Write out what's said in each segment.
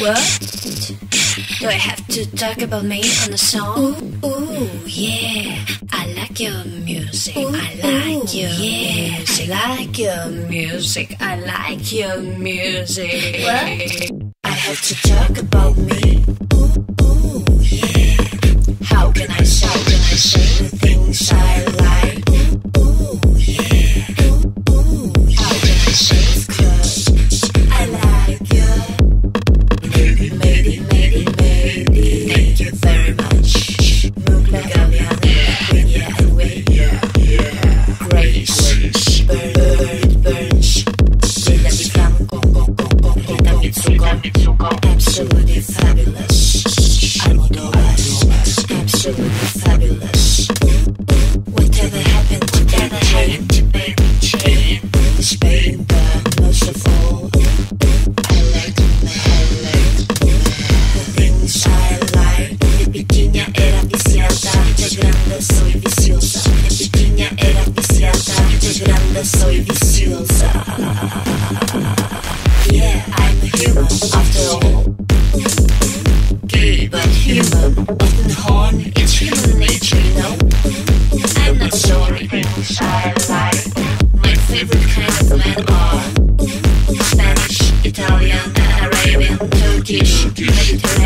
What? Do I have to talk about me on the song? Ooh, ooh yeah. I like your music. Ooh, I like your yeah. music. I like your music. I like your music. What? I have to talk about me. Grande soy viciosa. Yeah, I'm a human after all. Gay but human, often horn, it's human nature, you know. I'm not sorry, things I like. My favorite kind of men are Spanish, Italian, Arabian, Turkish, Mediterranean,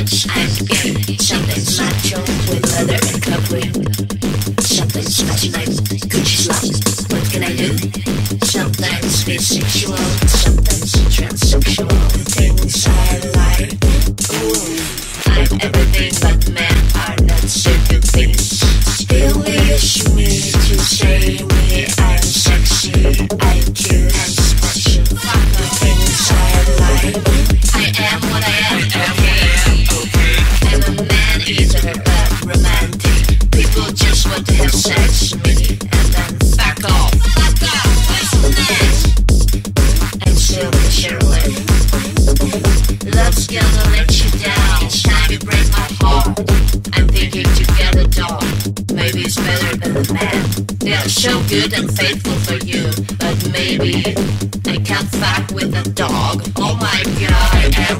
I'm gay. Something's macho with leather and cockring. Something's matching like Gucci slop. What can I do? Sometimes bisexual, sometimes To have sex with me and then back off. Back off. Where's next? I'm still the Love's let you down. It's time you break my heart. I'm thinking to get a dog. Maybe it's better than a man. They're so good and faithful for you. But maybe I can't fuck with a dog. Oh my god,